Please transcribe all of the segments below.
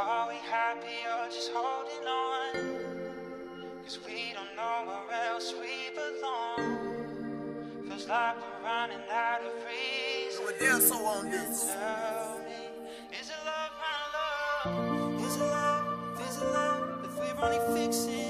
Are we happy or just holding on? Cause we don't know where else we belong. Feels like we're running out of reason. We're there so on this. Tell me, is it love, my love? Is it love? Is it love? If we're only fixing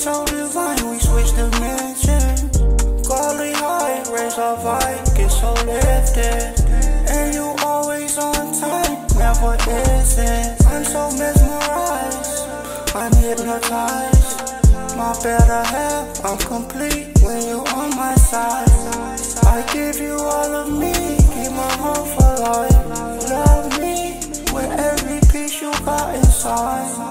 So divine, we switch dimensions. Quality high, raise our vibe, get so lifted. And you always on time, never is it I'm so mesmerized, I'm hypnotized. My better half, I'm complete when you're on my side. I give you all of me, keep my heart for life. Love me, with every piece you got inside.